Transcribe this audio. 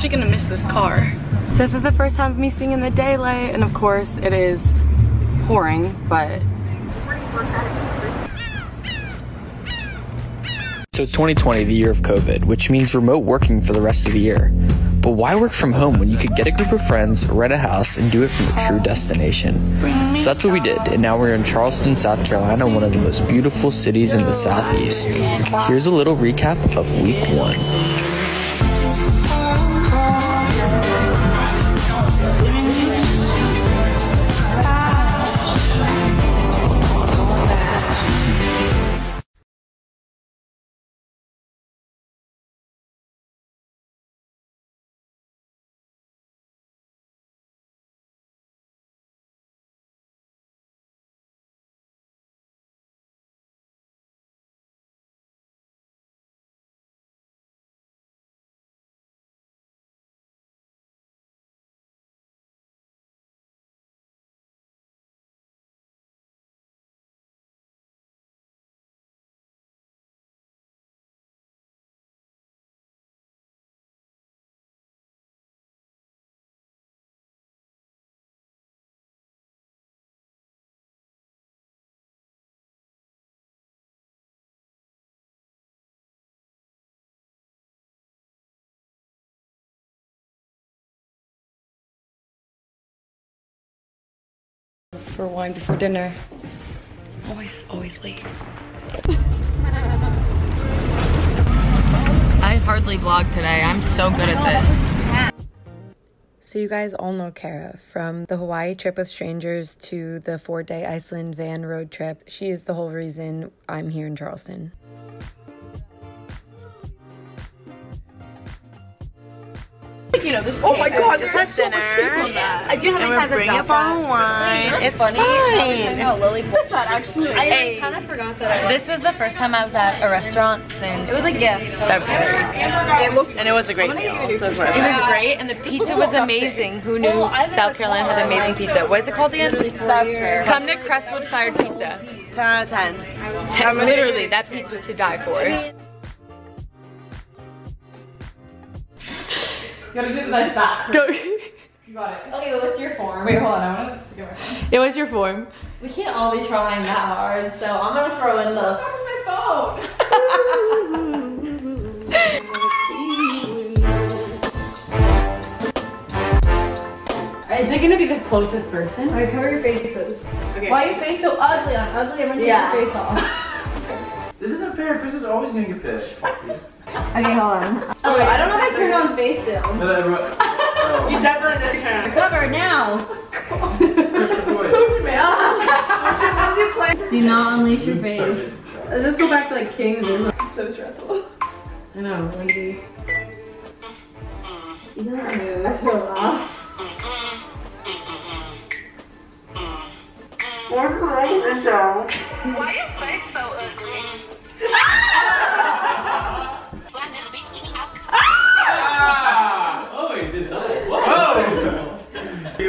she gonna miss this car? This is the first time of me seeing in the daylight, and of course it is pouring, but So it's 2020, the year of COVID, which means remote working for the rest of the year. But why work from home when you could get a group of friends, rent a house, and do it from a true destination? So that's what we did, and now we're in Charleston, South Carolina, one of the most beautiful cities in the Southeast. Here's a little recap of week one. For wine before dinner. Always, always late. I hardly vlog today. I'm so good at this. So you guys all know Ceara from the Hawaii trip with strangers to the four-day Iceland van road trip. She is the whole reason I'm here in Charleston. You know, this Oh my god, there's so much shit on that. I do have any time to bring up our wine. It's funny. fine. Lily what's that actually. I kind of forgot that. This was the first time I was at a restaurant since It was a gift. So February. it looks. And it was a great meal. So It was great, and the pizza was amazing. Who knew oh, South Carolina had amazing pizza? What is it called again? Come to Crust Wood Fired Pizza. 10 out of 10. Ten- literally, that pizza was to die for. Okay, what's your form? Wait, hold on. I want to get my phone. It was your form. We can't all be trying that hard, so I'm gonna throw in the. Where's my phone? Is it gonna be the closest person? Alright, cover your faces. Okay. Why are your face so ugly? I'm ugly. I'm gonna take Yeah. your face off. This isn't fair. Chris is always gonna get pissed. Okay, hold on. Oh, wait, I don't know if I turned on face zoom. But everyone, oh, You definitely didn't turn. Cover now. so Do not unleash your face. Let's just go back to like King's room. so stressful. I know, Wendy. You don't move. Uh. Why your face so ugly?